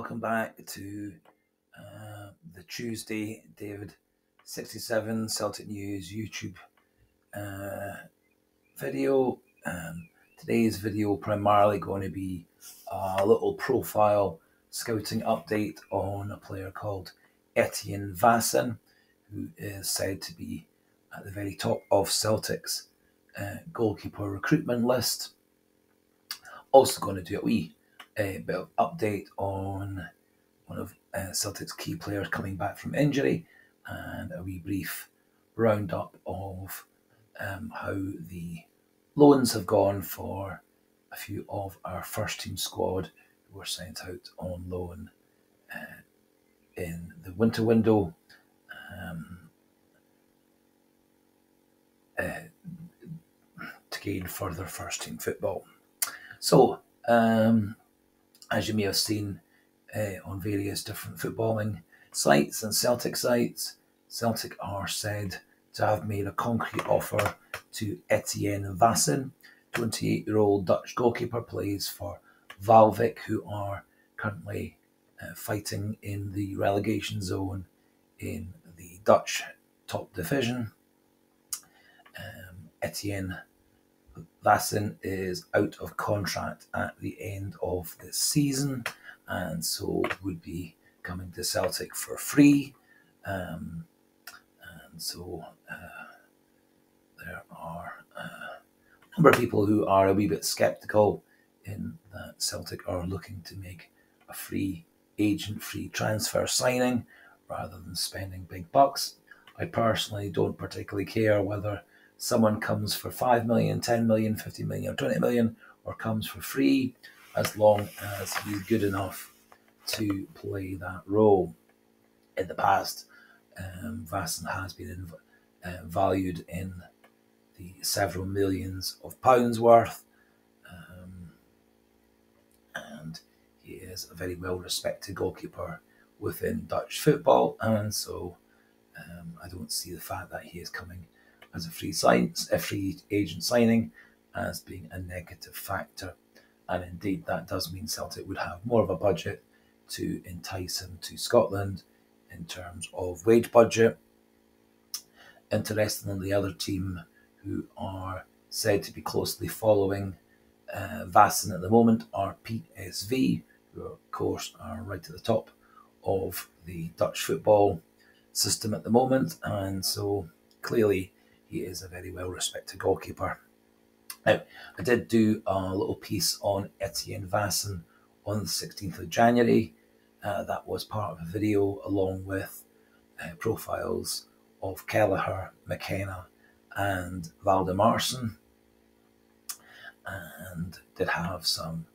Welcome back to uh, the Tuesday David 67 Celtic News YouTube uh, video. Um, today's video primarily going to be a little profile scouting update on a player called Etienne Vaessen, who is said to be at the very top of Celtic's uh, goalkeeper recruitment list. Also going to do a wee a bit of update on one of uh, Celtic's key players coming back from injury and a wee brief roundup of um, how the loans have gone for a few of our first team squad who were sent out on loan uh, in the winter window. Um, uh, to gain further first team football. So, um, as you may have seen uh, on various different footballing sites and Celtic sites, Celtic are said to have made a concrete offer to Etienne Vaessen. 28 year old Dutch goalkeeper, plays for Waalwijk, who are currently uh, fighting in the relegation zone in the Dutch top division. Um, Etienne Vaessen is out of contract at the end of the season and so would be coming to Celtic for free. Um, and so uh, there are uh, a number of people who are a wee bit sceptical in that Celtic are looking to make a free agent free transfer signing rather than spending big bucks. I personally don't particularly care whether someone comes for 5 million, 10 million, 50 million, or 20 million, or comes for free, as long as he's good enough to play that role. In the past, um, has been uh, valued in the several millions of pounds worth, um, and he is a very well respected goalkeeper within Dutch football, and so um, I don't see the fact that he is coming as a free sign, a free agent signing as being a negative factor. And indeed, that does mean Celtic would have more of a budget to entice him to Scotland in terms of wage budget. Interestingly, the other team who are said to be closely following uh, Vaessen at the moment are PSV, who of course are right at the top of the Dutch football system at the moment, and so clearly he is a very well respected goalkeeper. Now, I did do a little piece on Etienne Vaessen on the 16th of January. Uh, that was part of a video along with uh, profiles of Kelleher, McKenna, and Valdimarsson, and did have some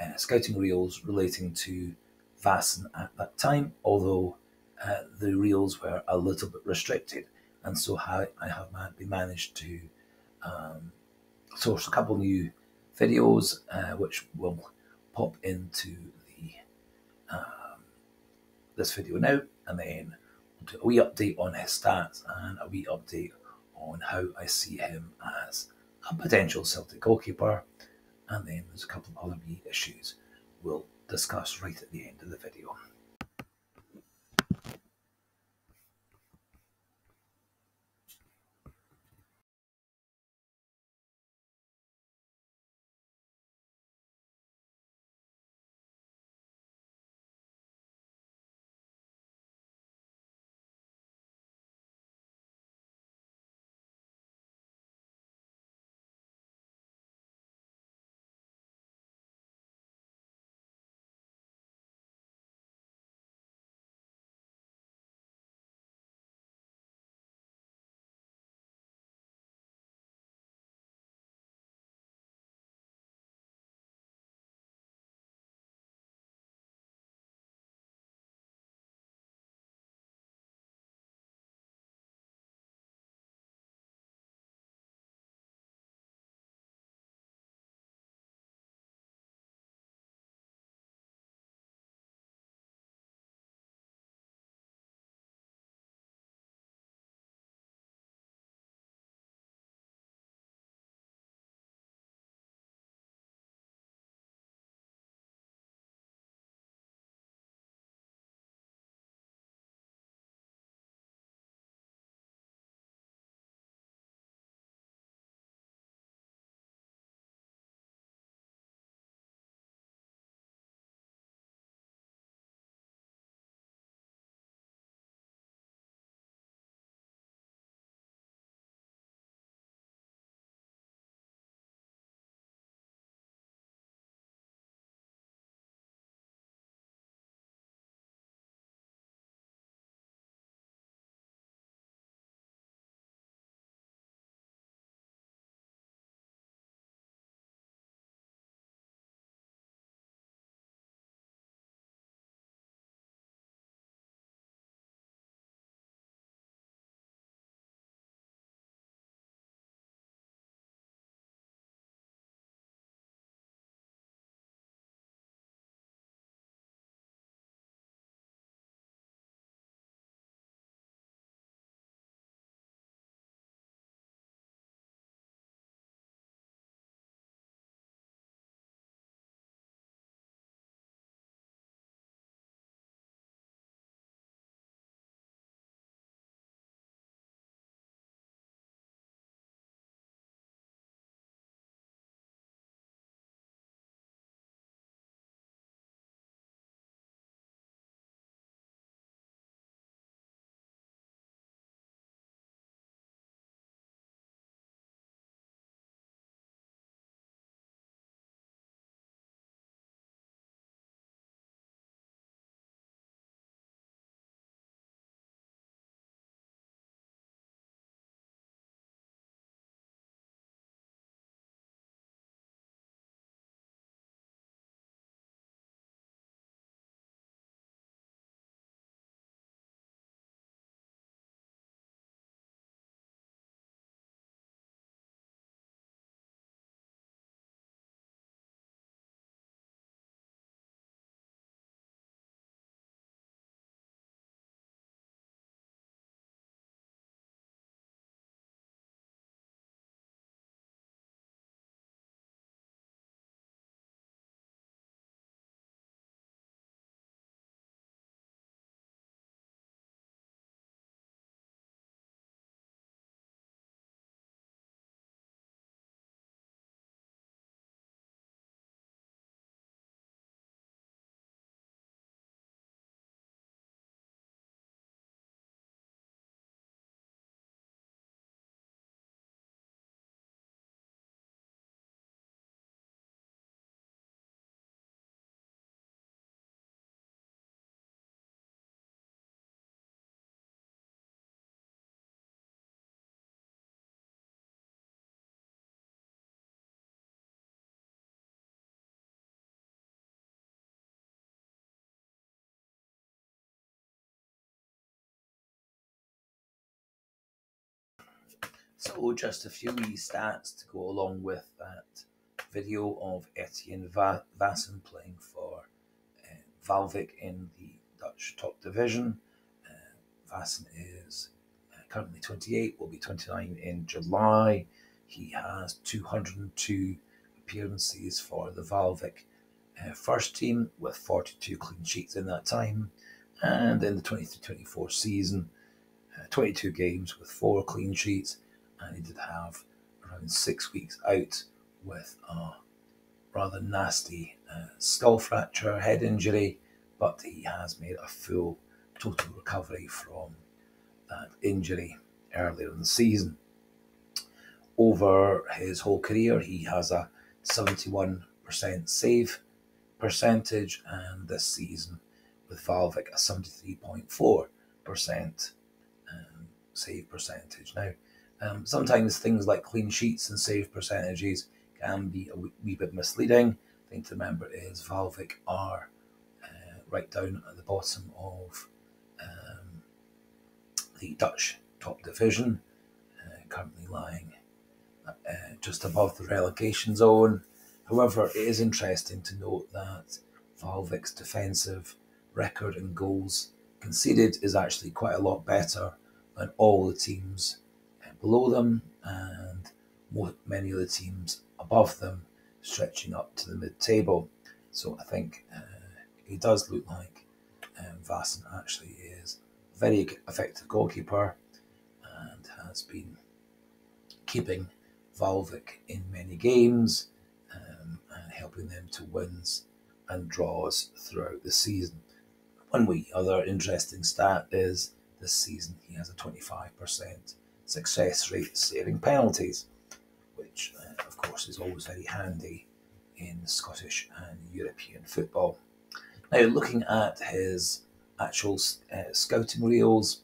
uh, scouting reels relating to Vaessen at that time, although uh, the reels were a little bit restricted and so how I have managed to um, source a couple new videos uh, which will pop into the um, this video now and then we'll do a wee update on his stats and a wee update on how I see him as a potential Celtic goalkeeper and then there's a couple of other wee issues we'll discuss right at the end of the video. So, just a few wee stats to go along with that video of Etienne Va- Vaessen playing for uh, Waalwijk in the Dutch top division. Uh, Vaessen is uh, currently 28, will be 29 in July. He has 202 appearances for the Waalwijk uh, first team with 42 clean sheets in that time. And in the 23 24 season, uh, 22 games with four clean sheets. He did have around six weeks out with a rather nasty uh, skull fracture, head injury, but he has made a full total recovery from that injury earlier in the season. Over his whole career, he has a 71% save percentage, and this season with Waalwijk a 73.4% um, save percentage. Now, um, sometimes things like clean sheets and save percentages can be a wee, bit misleading. The thing to remember is Waalwijk are uh, right down at the bottom of um, the Dutch top division, uh, currently lying uh, just above the relegation zone. However, it is interesting to note that Waalwijk's defensive record and goals conceded is actually quite a lot better than all the teams below them and many of the teams above them stretching up to the mid-table. So I think uh, it does look like um, Vaessen actually is a very effective goalkeeper and has been keeping Waalwijk in many games um, and helping them to wins and draws throughout the season. One wee other interesting stat is this season he has a 25% success rate saving penalties, which uh, of course is always very handy in Scottish and European football. Now, looking at his actual uh, scouting reels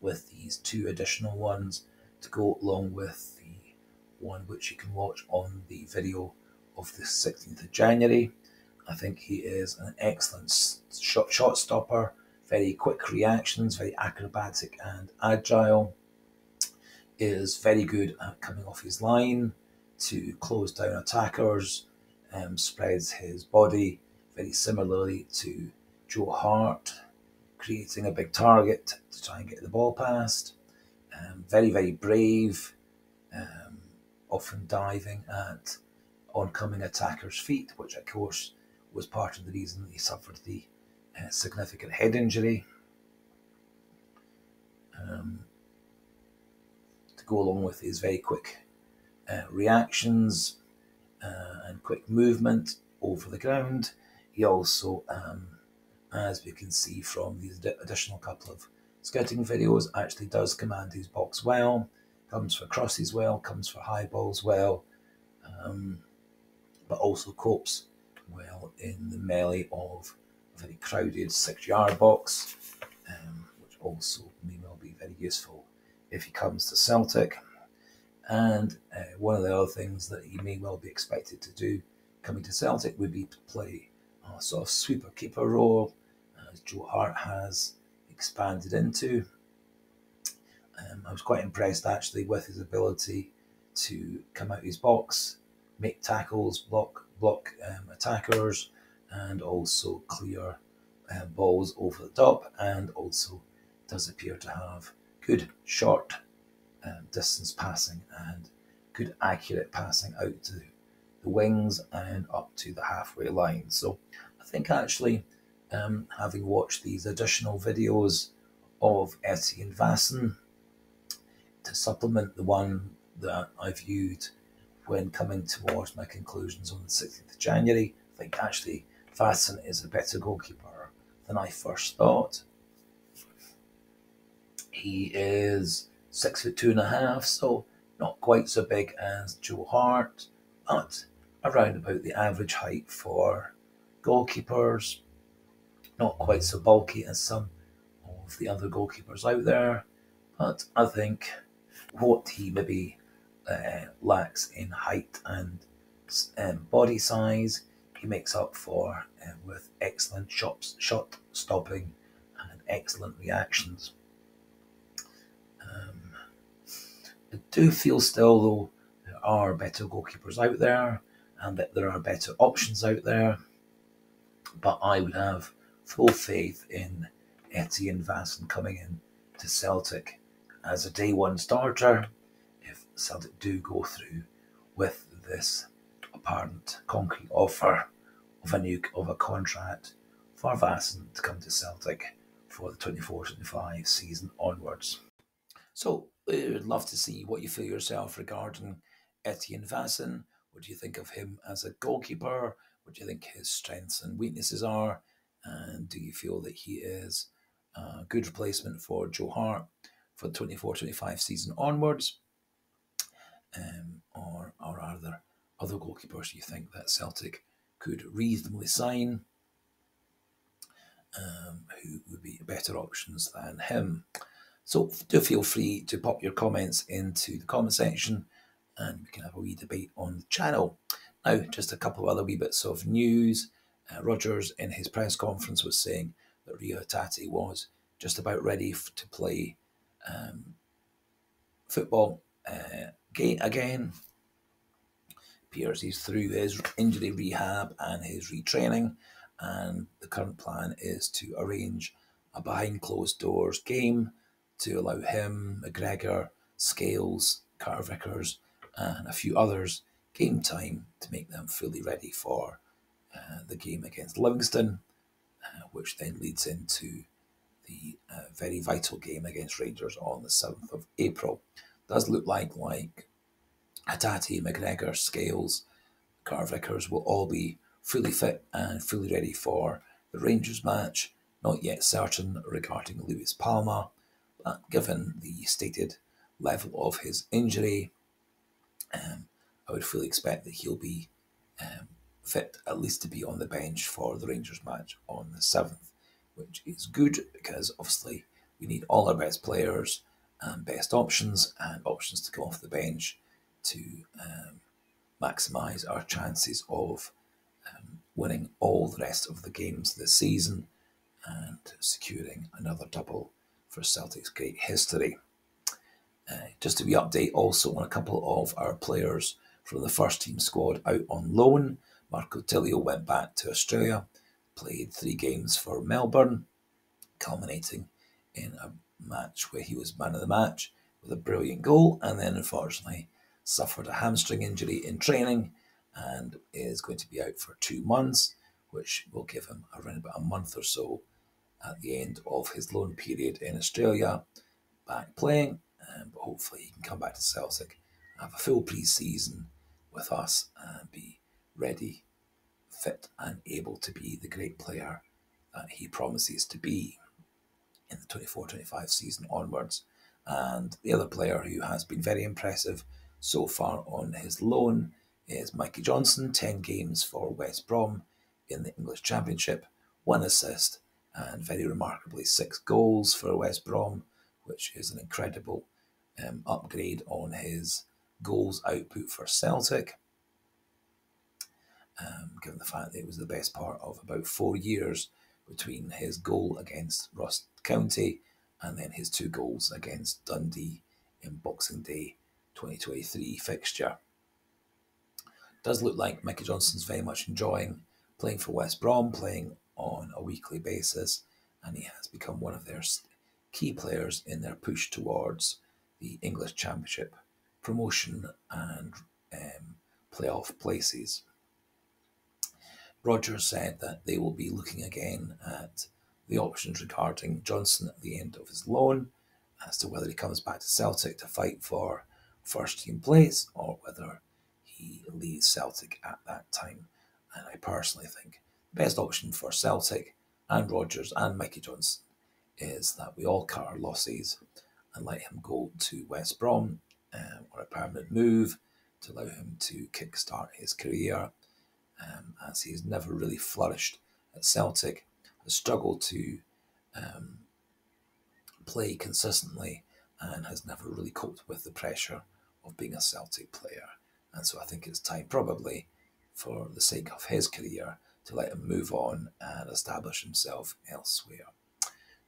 with these two additional ones to go along with the one which you can watch on the video of the 16th of January. I think he is an excellent shot, shot stopper, very quick reactions, very acrobatic and agile. Is very good at coming off his line to close down attackers, um, spreads his body very similarly to Joe Hart, creating a big target to try and get the ball past. Um, very, very brave, um, often diving at oncoming attackers' feet, which of course was part of the reason he suffered the uh, significant head injury. Um, go along with his very quick uh, reactions uh, and quick movement over the ground, he also, um, as we can see from these additional couple of scouting videos, actually does command his box well, comes for crosses well, comes for high balls well. Um, but also copes well in the melee of a very crowded six yard box, um, which also may well be very useful if he comes to Celtic. And uh, one of the other things that he may well be expected to do coming to Celtic would be to play a sort of sweeper keeper role, as Joe Hart has expanded into. Um, I was quite impressed actually with his ability to come out of his box make tackles, block block um, attackers, and also clear uh, balls over the top, and also does appear to have good short um, distance passing and good accurate passing out to the wings and up to the halfway line. So I think actually um, having watched these additional videos of Etienne Vaessen to supplement the one that I viewed when coming towards my conclusions on the 16th of January, I think actually Vaessen is a better goalkeeper than I first thought. He is six foot two and a half, so not quite so big as Joe Hart, but around about the average height for goalkeepers. Not quite so bulky as some of the other goalkeepers out there, but I think what he maybe uh, lacks in height and um, body size, he makes up for uh, with excellent shots, shot stopping and excellent reactions. Um, I do feel still, though, there are better goalkeepers out there and that there are better options out there. But I would have full faith in Etienne Vaessen coming in to Celtic as a day one starter if Celtic do go through with this apparent concrete offer of a new of a contract for Vaessen to come to Celtic for the 24-25 season onwards. So we would love to see what you feel yourself regarding Etienne Vaessen. What do you think of him as a goalkeeper? What do you think his strengths and weaknesses are? And do you feel that he is a good replacement for Joe Hart for the 24 25 season onwards? Um, or, or are there other goalkeepers you think that Celtic could reasonably sign um, who would be better options than him? So do feel free to pop your comments into the comment section and we can have a wee debate on the channel. Now, just a couple of other wee bits of news. Uh, Rodgers, in his press conference, was saying that Rio Hatate was just about ready to play um, football uh, again. Appears he's through his injury rehab and his retraining, and the current plan is to arrange a behind closed doors game to allow him, McGregor, Scales, Carter Vickers, and a few others game time to make them fully ready for uh, the game against Livingston, uh, which then leads into the uh, very vital game against Rangers on the 7th of April. Does look like like Hatate, McGregor, Scales, Carter Vickers will all be fully fit and fully ready for the Rangers match. Not yet certain regarding Luis Palma, but given the stated level of his injury, um, I would fully expect that he'll be um, fit at least to be on the bench for the Rangers match on the 7th, which is good because obviously we need all our best players and best options and options to come off the bench to um, maximise our chances of um, winning all the rest of the games this season and securing another double for Celtic's great history. Uh, just to be update also on a couple of our players from the first team squad out on loan. Marco Tilio went back to Australia, played three games for Melbourne, culminating in a match where he was man of the match with a brilliant goal, and then unfortunately suffered a hamstring injury in training and is going to be out for two months, which will give him around about a month or so at the end of his loan period in Australia back playing um, but hopefully he can come back to Celtic, have a full pre-season with us, and be ready, fit, and able to be the great player that he promises to be in the 24-25 season onwards. And the other player who has been very impressive so far on his loan is Mikey Johnston, 10 games for West Brom in the English Championship, one assist, and very remarkably six goals for West Brom, which is an incredible um, upgrade on his goals output for Celtic, um, given the fact that it was the best part of about four years between his goal against Ross County and then his two goals against Dundee in Boxing Day 2023 fixture. Does look like Mickey Johnston's very much enjoying playing for West Brom, playing on a weekly basis, and he has become one of their key players in their push towards the English Championship promotion and um, playoff places. Rodgers said that they will be looking again at the options regarding Johnston at the end of his loan as to whether he comes back to Celtic to fight for first team place or whether he leaves Celtic at that time. And I personally think best option for Celtic and Rodgers and Mikey Johnston is that we all cut our losses and let him go to West Brom um, or a permanent move to allow him to kickstart his career, um, as he's never really flourished at Celtic, has struggled to um, play consistently, and has never really coped with the pressure of being a Celtic player. And so I think it's time, probably, for the sake of his career, to let him move on and establish himself elsewhere.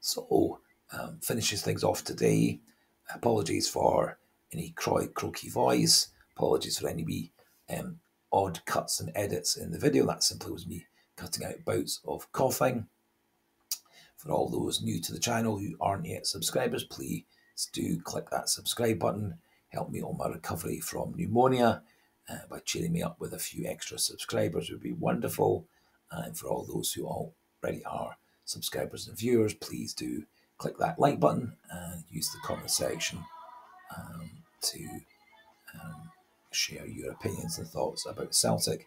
So um, finishes things off today. Apologies for any cro- croaky voice. Apologies for any wee um, odd cuts and edits in the video. That simply was me cutting out bouts of coughing. For all those new to the channel who aren't yet subscribers, please do click that subscribe button. Help me on my recovery from pneumonia uh, by cheering me up with a few extra subscribers it would be wonderful. And for all those who already are subscribers and viewers, please do click that like button and use the comment section um, to um, share your opinions and thoughts about Celtic,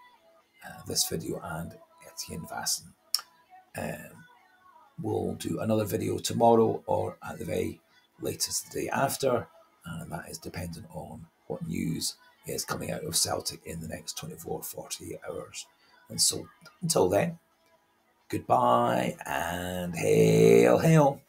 uh, this video, and Etienne Vaessen. Um, we'll do another video tomorrow or at the very latest the day after, and that is dependent on what news is coming out of Celtic in the next 24 48 hours. And so until then, goodbye and hail, hail.